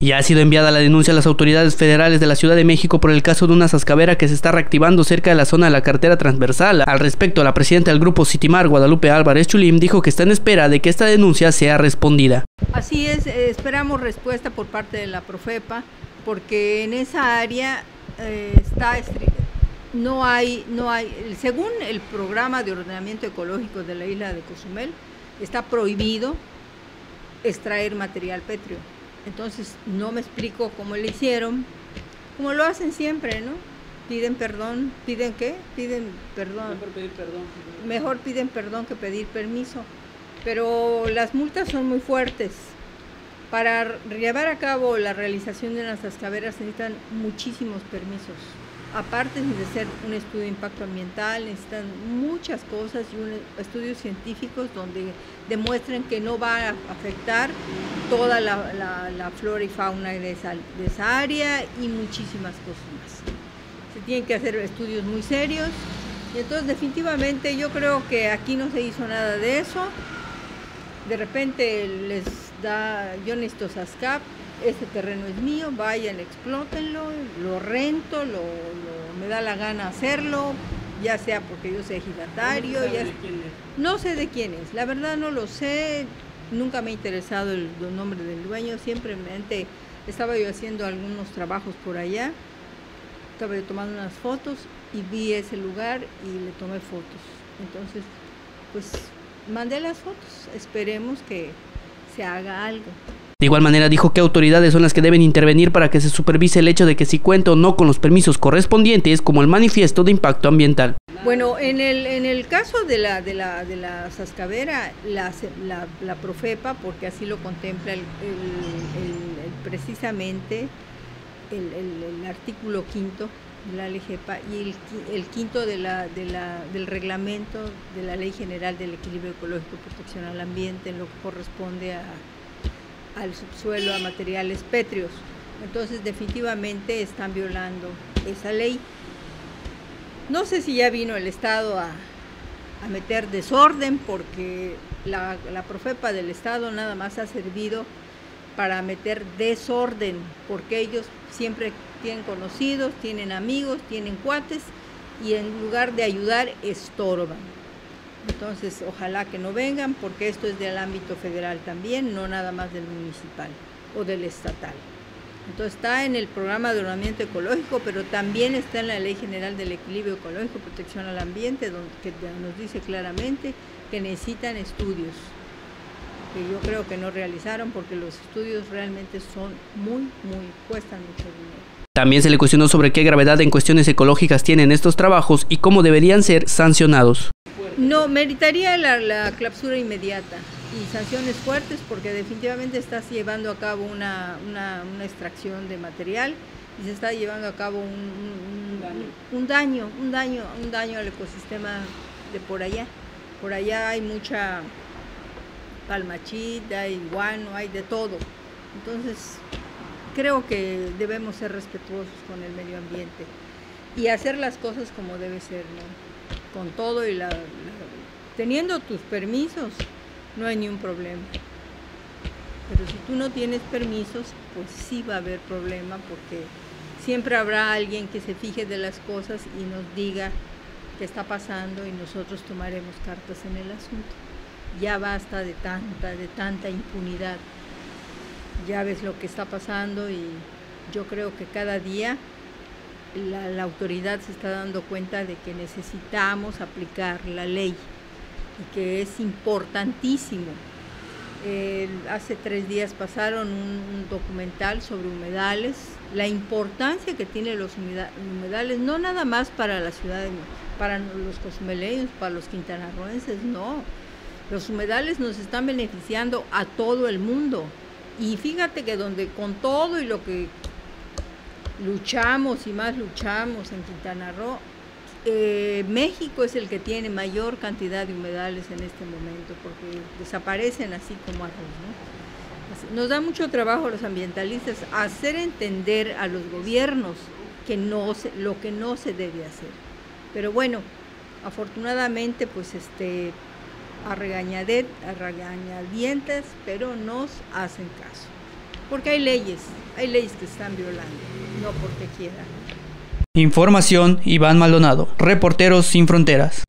Ya ha sido enviada la denuncia a las autoridades federales de la Ciudad de México por el caso de una sascavera que se está reactivando cerca de la zona de la cartera transversal. Al respecto, la presidenta del grupo Citimar, Guadalupe Álvarez Chulim, dijo que está en espera de que esta denuncia sea respondida. Así es, eh, esperamos respuesta por parte de la Profepa, porque en esa área eh, está no hay, no hay, según el programa de ordenamiento ecológico de la isla de Cozumel, está prohibido extraer material pétreo. Entonces no me explico cómo le hicieron, como lo hacen siempre, ¿no? Piden perdón, ¿piden qué? Piden perdón. Mejor pedir perdón. Mejor piden perdón que pedir permiso. Pero las multas son muy fuertes. Para llevar a cabo la realización de las cascaberas se necesitan muchísimos permisos aparte de ser un estudio de impacto ambiental, necesitan muchas cosas y estudios científicos donde demuestren que no va a afectar toda la, flora y fauna de esa, de esa, área y muchísimas cosas más. Se tienen que hacer estudios muy serios y entonces definitivamente yo creo que aquí no se hizo nada de eso. De repente les da, yo necesito SASCAP, este terreno es mío, vayan, explótenlo, lo rento, lo, me da la gana hacerlo, ya sea porque yo sea ejidatario, ya no sé de quién es, la verdad no lo sé, nunca me ha interesado el, nombre del dueño, simplemente estaba yo haciendo algunos trabajos por allá, estaba yo tomando unas fotos y vi ese lugar y le tomé fotos. Entonces, pues mandé las fotos, esperemos que se haga algo. De igual manera dijo que autoridades son las que deben intervenir para que se supervise el hecho de que si cuenta o no con los permisos correspondientes como el manifiesto de impacto ambiental. Bueno, en el, en el caso de la, de la, de la Sascavera, la, la, Profepa, porque así lo contempla el, precisamente el, artículo quinto de la LGPA y el, quinto de la, de la, del reglamento de la Ley General del Equilibrio Ecológico y Protección al Ambiente, en lo que corresponde a al subsuelo, a materiales pétreos. Entonces definitivamente están violando esa ley. No sé si ya vino el Estado a, meter desorden porque la, la, Profepa del Estado nada más ha servido para meter desorden, porque ellos siempre tienen conocidos, tienen amigos, tienen cuates y en lugar de ayudar estorban. Entonces, ojalá que no vengan porque esto es del ámbito federal también, no nada más del municipal o del estatal. Entonces está en el programa de ordenamiento ecológico, pero también está en la Ley General del Equilibrio Ecológico, Protección al Ambiente, donde que nos dice claramente que necesitan estudios, que yo creo que no realizaron porque los estudios realmente son muy, muy, cuestan mucho dinero. También se le cuestionó sobre qué gravedad en cuestiones ecológicas tienen estos trabajos y cómo deberían ser sancionados. No, meritaría la, clausura inmediata y sanciones fuertes porque definitivamente estás llevando a cabo una, extracción de material y se está llevando a cabo un, daño, un daño, un daño al ecosistema de por allá. Por allá hay mucha palmachita, hay guano, hay de todo. Entonces, creo que debemos ser respetuosos con el medio ambiente y hacer las cosas como debe ser, ¿no? Con todo y la, teniendo tus permisos, no hay ni un problema. Pero si tú no tienes permisos, pues sí va a haber problema porque siempre habrá alguien que se fije de las cosas y nos diga qué está pasando y nosotros tomaremos cartas en el asunto. Ya basta de tanta, de tanta impunidad. Ya ves lo que está pasando y yo creo que cada día la, autoridad se está dando cuenta de que necesitamos aplicar la ley y que es importantísimo. hace tres días pasaron un, documental sobre humedales, la importancia que tienen los humedales, no nada más para la ciudad, para los cosmeleños, para los quintanarroenses, no. Los humedales nos están beneficiando a todo el mundo. Y fíjate que donde con todo y lo que luchamos y más luchamos en Quintana Roo, eh, México es el que tiene mayor cantidad de humedales en este momento porque desaparecen así como arroz. Nos da mucho trabajo a los ambientalistas hacer entender a los gobiernos que no lo que no se debe hacer. Pero bueno, afortunadamente pues este a regañadet, a regañadientes, pero nos hacen caso. porque hay leyes, hay leyes que están violando, no porque quieran. Información Iván Maldonado, Reporteros Sin Fronteras.